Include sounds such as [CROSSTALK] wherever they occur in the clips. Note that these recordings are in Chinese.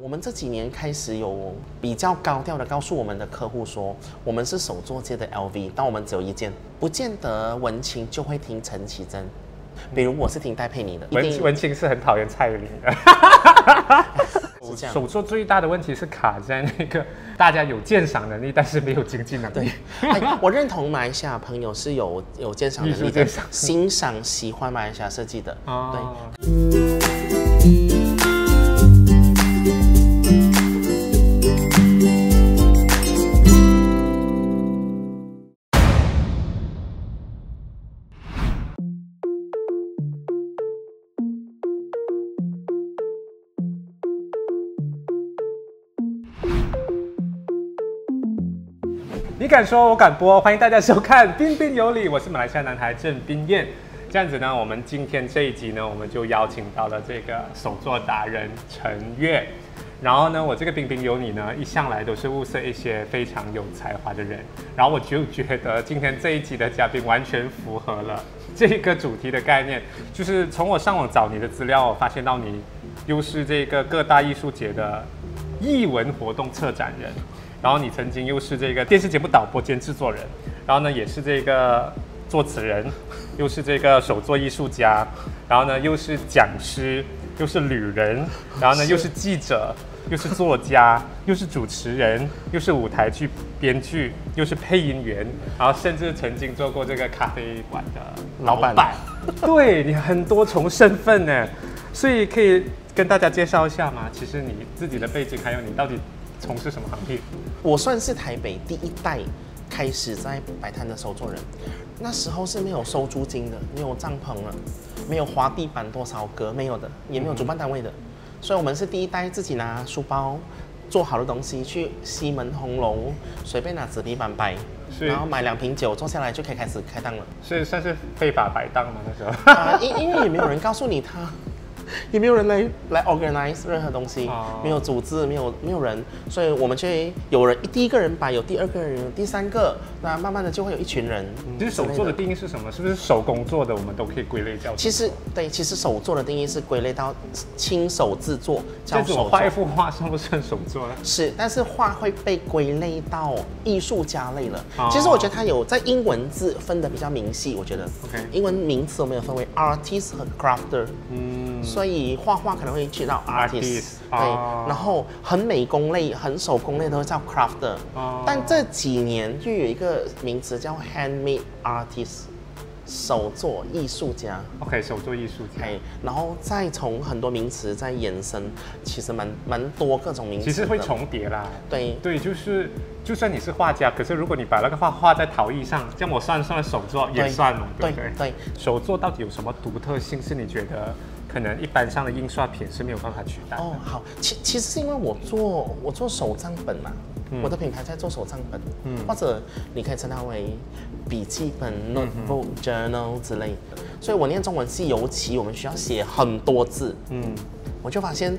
我们这几年开始有比较高调的告诉我们的客户说，我们是手作界的 LV，但我们只有一件，不见得文青就会听陈绮贞。比如我是听戴佩妮的，文文青是很讨厌蔡依林的。[LAUGHS] 手作最大的问题是卡在那个大家有鉴赏能力，但是没有经济能力。哎，我认同马来西亚朋友是有有鉴赏能力欣赏喜欢马来西亚设计的。哦，你敢说，我敢播，欢迎大家收看《[LAUGHS] 彬彬有礼》，我是马来西亚男孩郑彬彦。这样子呢，我们今天这一集呢，我们就邀请到了这个手作达人陈月。然后呢，我这个彬彬有礼呢，一向来都是物色一些非常有才华的人。然后我就觉得今天这一集的嘉宾完全符合了这个主题的概念，就是从我上网找你的资料，我发现到你又是这个各大艺术节的艺文活动策展人。然后你曾经又是这个电视节目导播兼制作人，然后呢也是这个作词人，又是这个手作艺术家，然后呢又是讲师，又是旅人，然后呢又是记者，又是作家，又是主持人，又是舞台剧编剧，又是配音员，然后甚至曾经做过这个咖啡馆的老板对你很多重身份呢，所以可以跟大家介绍一下吗？其实你自己的背景，还有你到底从事什么行业？我算是台北第一代开始在摆摊的手作人，那时候是没有收租金的，没有帐篷了，没有划地板多少格没有的，也没有主办单位的，所以我们是第一代自己拿书包做好的东西去西门红楼随便拿纸皮板摆，然后买两瓶酒坐下来就可以开始开档了。是算是非法摆档吗？那时候？啊，因因为也没有人告诉你他，也没有人来来 organize 任何东西，哦没有组织，没有没有人，所以我们就会有人第一个人摆，有第二个人，有第三个，那慢慢的就会有一群人。其实手做的定义是什么？是不是手工做的，我们都可以归类掉？其实对，其实手做的定义是归类到亲手制作，叫手做。画一幅画算不算手做呢？是，但是画会被归类到艺术家类了。哦其实我觉得它有在英文字分的比较明细，我觉得。OK 英文名词我们有分为 artist 和 crafter。嗯，所以画画可能会去到 artist，, 对，哦然后很美工类、很手工类都会叫 crafter，、哦但这几年又有一个名词叫 handmade artist，手作艺术家。OK，手作艺术家。哎，然后再从很多名词再延伸，其实蛮蛮多各种名词。其实会重叠啦。对对，就是就算你是画家，可是如果你把那个画画在陶艺上，这样我算算手作也算嘛，对对不对？对，手作到底有什么独特性？是你觉得可能一般上的印刷品是没有办法取代的？哦，好，其其实是因为我做我做手账本嘛，我的品牌在做手账本，嗯。或者你可以称它为笔记本、notebook、journal 之类的。所以我念中文系，尤其我们需要写很多字，嗯，我就发现，哎，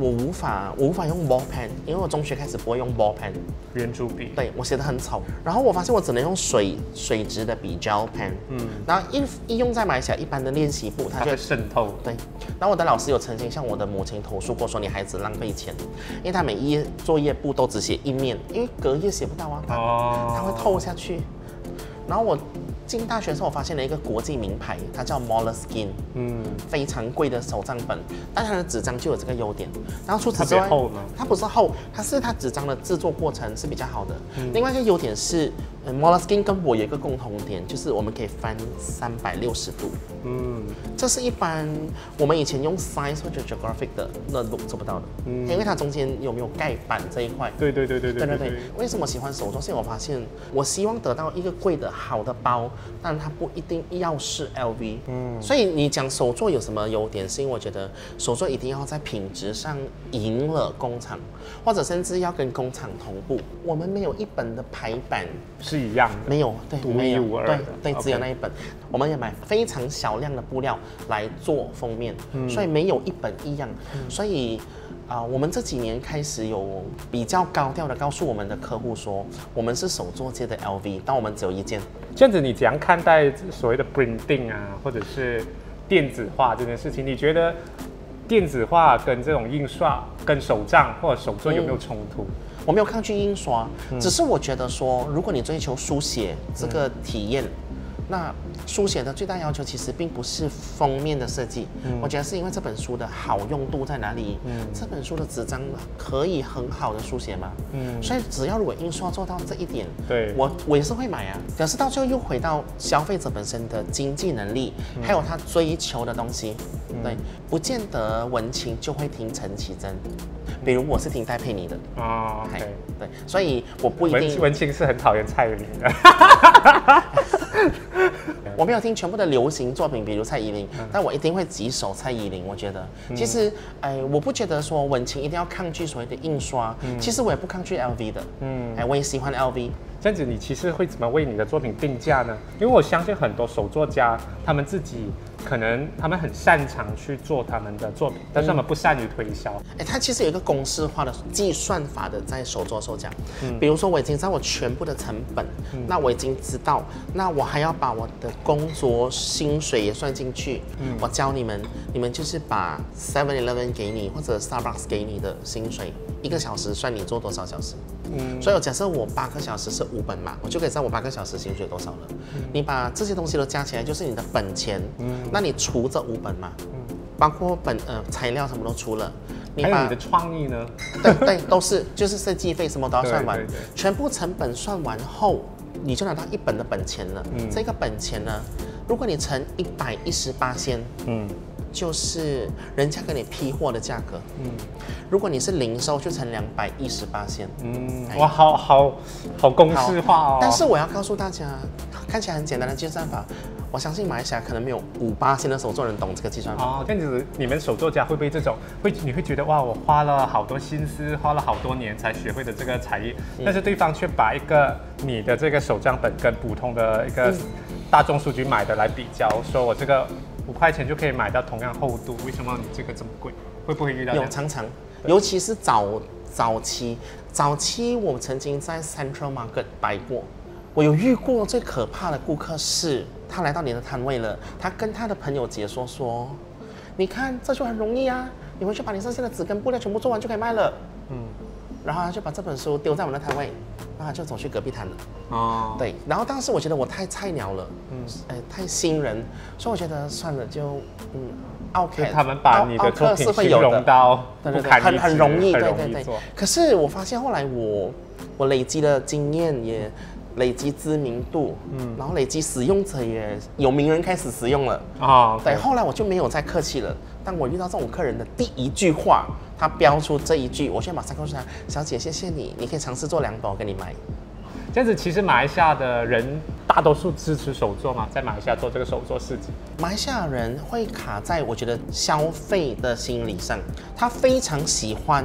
我无法我无法用 ball pen，因为我中学开始不会用 ball pen，圆珠笔。对我写的很丑。然后我发现我只能用水水质的笔 gel pen，嗯，然后一一用在马来西亚一般的练习簿，它就会渗透。对，然后我的老师有曾经向我的母亲投诉过，说你孩子浪费钱，因为他每一页作业簿都只写一面，因为隔页写不到啊，它哦它会透下去。然后我进大学的时候，我发现了一个国际名牌，它叫 Moleskine，嗯，非常贵的手账本，但它的纸张就有这个优点。然后除此之外厚吗，它不是厚，它是它纸张的制作过程是比较好的。嗯另外一个优点是，呃 Moleskine 跟我有一个共同点，就是我们可以翻三百六十度。嗯，这是一般我们以前用 size 或者 geographic 的那 look 做不到的。嗯，因为它中间有没有盖板这一块。对对对对对对对。为什么喜欢手作？是因为我发现我希望得到一个贵的、好的包，但它不一定要是 LV。嗯，所以你讲手作有什么优点？是因为我觉得手作一定要在品质上赢了工厂，或者甚至要跟工厂同步。我们没有一本的排版是一样，没有，对，没有，对，对，只有那一本。我们也买，非常小。量的布料来做封面，嗯所以没有一本一样。所以啊、我们这几年开始有比较高调的告诉我们的客户说，我们是手作界的 LV，但我们只有一件。这样子，你怎样看待所谓的 printing 啊，或者是电子化这件事情？你觉得电子化跟这种印刷跟手账或者手作有没有冲突？我没有抗拒印刷，只是我觉得说，如果你追求书写这个体验，那书写的最大要求其实并不是封面的设计，我觉得是因为这本书的好用度在哪里？嗯这本书的纸张可以很好的书写吗？嗯，所以只要如果印刷做到这一点，对我我也是会买啊。可是到最后又回到消费者本身的经济能力，还有他追求的东西，对，不见得文青就会听陈绮贞。比如我是听戴佩妮的哦嘿，OK，对，所以我不一定，文青是很讨厌蔡依林的。[LAUGHS] 我没有听全部的流行作品，比如蔡依林，嗯但我一定会几首蔡依林。我觉得，其实，哎，我不觉得说文青一定要抗拒所谓的印刷，其实我也不抗拒 LV 的，嗯嗯，哎，我也喜欢 LV。这样子，你其实会怎么为你的作品定价呢？因为我相信很多手作家，他们自己可能他们很擅长去做他们的作品，但是他们不善于推销。哎，它其实有一个公式化的计算法的在手做手讲，嗯比如说我已经知道我全部的成本，那我已经知道，那我还要把我的工作薪水也算进去。嗯我教你们，你们就是把 Seven Eleven 给你或者 Starbucks 给你的薪水，一个小时算你做多少小时。嗯所以我假设我八个小时是五本嘛，我就可以知道我八个小时薪水多少了。你把这些东西都加起来，就是你的本钱。嗯那你除这五本嘛，包括本呃材料什么都除了，你把还有你的创意呢？对对，都是就是设计费什么都要算完对对对，全部成本算完后，你就拿到一本的本钱了。嗯这个本钱呢，如果你乘一百一十八先，嗯就是人家给你批货的价格。嗯如果你是零售，就乘两百一十八线。嗯，哇，好好好公式化哦。但是我要告诉大家，看起来很简单的计算法，我相信马来西亚可能没有五八线的手作人懂这个计算法。哦，这样子你们手作家会不会这种会你会觉得哇，我花了好多心思，花了好多年才学会的这个才艺，但是对方却把一个你的这个手账本跟普通的一个大众书局买的来比较，说我这个五块钱就可以买到同样厚度，为什么你这个这么贵？会不会遇到？有常常，尤其是早早期，早期我曾经在 Central Market 摆过，我有遇过最可怕的顾客是，他来到你的摊位了，他跟他的朋友解说说，你看这就很容易啊，你回去把你剩下的纸跟布料全部做完就可以卖了，嗯，然后他就把这本书丢在我们的摊位，然后就走去隔壁摊了。哦，对，然后当时我觉得我太菜鸟了，嗯，哎，太新人，所以我觉得算了，就嗯，OK，他们把你的奥克作品形是会有的容到对对对，不堪一很很容易，很对对对。可是我发现后来我我累积了经验，也累积知名度，嗯，然后累积使用者也有名人开始使用了。哦，对，后来我就没有再客气了。当我遇到这种客人的第一句话，他标出这一句，我就马上告诉他：“小姐，谢谢你，你可以尝试做两本，我给你买。这样子其实马来西亚的人大多数支持手作嘛，在马来西亚做这个手作市集。”马来西亚人会卡在我觉得消费的心理上，他非常喜欢，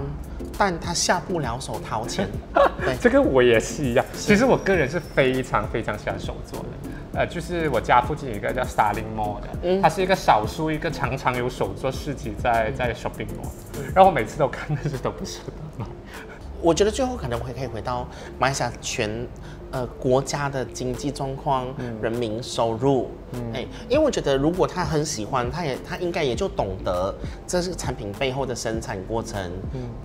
但他下不了手掏钱。[LAUGHS] 对，这个我也是一样。其实我个人是非常非常喜欢手作的。呃，就是我家附近有一个叫 Starling Mall 的，嗯。它是一个少数一个常常有手作市集在在 shopping mall，然后我每次都看，但是都不舍得买。我觉得最后可能会可以回到马来西亚全呃国家的经济状况、人民收入，哎、因为我觉得如果他很喜欢，他也他应该也就懂得这是产品背后的生产过程、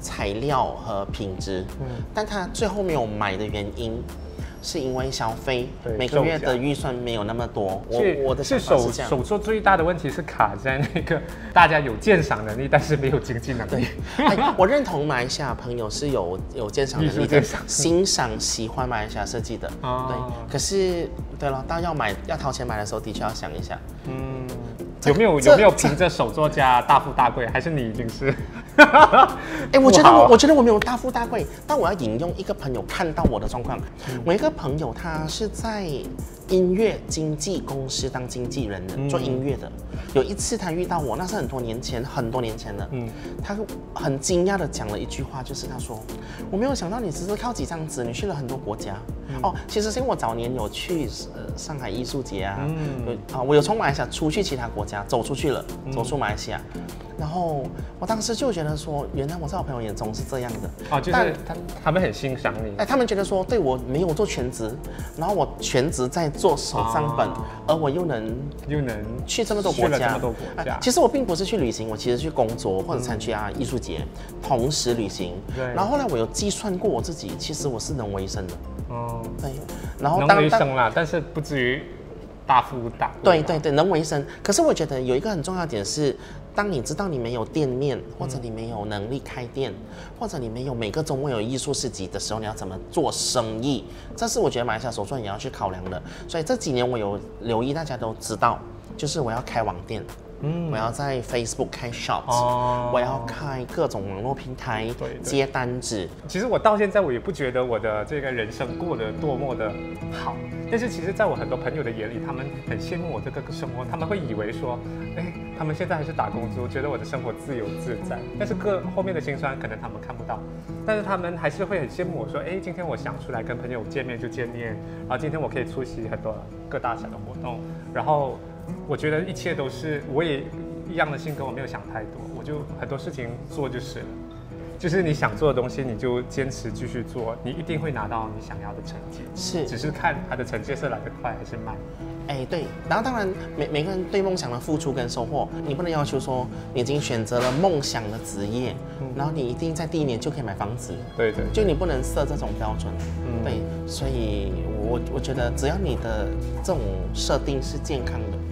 材料和品质，但他最后没有买的原因。是因为消费每个月的预算没有那么多，我是我的是手。手作最大的问题是卡在那个 [LAUGHS] 大家有鉴赏能力，但是没有经济能力。哎，我认同马来西亚朋友是有有鉴赏能力的欣赏喜欢马来西亚设计的。哦对，可是对了，当要买要掏钱买的时候，的确要想一下。嗯，有没有有没有凭着手作家大富大贵，还是你已经是？[LAUGHS] 哎，我觉得我我觉得我没有大富大贵，但我要引用一个朋友看到我的状况。嗯我一个朋友他是在音乐经纪公司当经纪人的，做音乐的。有一次他遇到我，那是很多年前，很多年前了。嗯他很惊讶的讲了一句话，就是他说：“我没有想到你只是靠几张纸，你去了很多国家。哦，其实是因为我早年有去呃上海艺术节啊，嗯有啊，我有从马来西亚出去其他国家，走出去了，走出马来西亚。然后我当时就觉得说，原来我在我朋友眼中是这样的。哦，就是他他们很欣赏你。哎，他们觉得说，对我没有做全职，然后我全职在做手账本，哦而我又能又能去这么多国家，去了这么多国家啊其实我并不是去旅行，我其实去工作或者参加艺术节，同时旅行。对然后后来我有计算过我自己，其实我是能维生的。哦，对，然后能当当维生啦，但是不至于大富大贵。对对对，能维生。可是我觉得有一个很重要的点是，当你知道你没有店面，或者你没有能力开店，或者你没有每个周末有艺术市集的时候，你要怎么做生意？这是我觉得马来西亚手作也要去考量的。所以这几年我有留意，大家都知道，就是我要开网店，嗯。我要在 Facebook 开 shop，、哦。我要开各种网络平台接单子。其实我到现在我也不觉得我的这个人生过得多么的好，但是其实在我很多朋友的眼里，他们很羡慕我这个生活，他们会以为说，哎，他们现在还是打工族，觉得我的生活自由自在，但是各后面的辛酸可能他们看不到，但是他们还是会很羡慕我说，哎，今天我想出来跟朋友见面就见面，然后今天我可以出席很多各大小的活动，然后我觉得一切都是我也一样的性格，我没有想太多，我就很多事情做就是了。就是你想做的东西，你就坚持继续做，你一定会拿到你想要的成绩。是只是看它的成绩是来得快还是慢。哎，对，然后当然每每个人对梦想的付出跟收获，你不能要求说你已经选择了梦想的职业，然后你一定在第一年就可以买房子，对对，就你不能设这种标准。嗯对，所以我我觉得只要你的这种设定是健康的，嗯，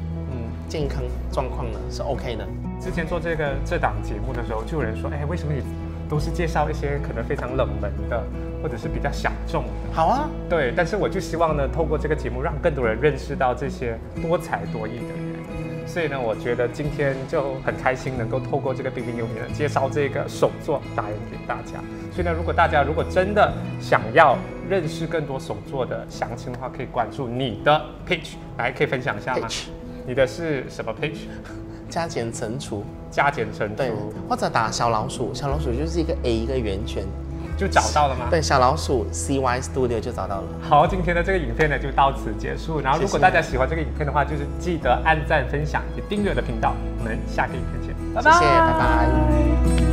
健康状况呢是 OK 的。之前做这个这档节目的时候，就有人说，哎，为什么你都是介绍一些可能非常冷门的，或者是比较小众的？好啊，对，但是我就希望呢，透过这个节目，让更多人认识到这些多才多艺的人。所以呢，我觉得今天就很开心，能够透过这个彬彬有礼的介绍这个手作达人给大家。所以呢，如果大家如果真的想要认识更多手作的详情的话，可以关注你的 page，来可以分享一下吗 Page 你的是什么 page？[LAUGHS] 加减乘除，加减乘对除，，或者打小老鼠，小老鼠就是一个 A 一个圆圈，就找到了吗？对，小老鼠 CY Studio 就找到了。好，今天的这个影片呢就到此结束。然后，如果大家喜欢这个影片的话，就是记得按赞、分享以及订阅我的频道。我们下个影片见，拜谢谢，拜拜。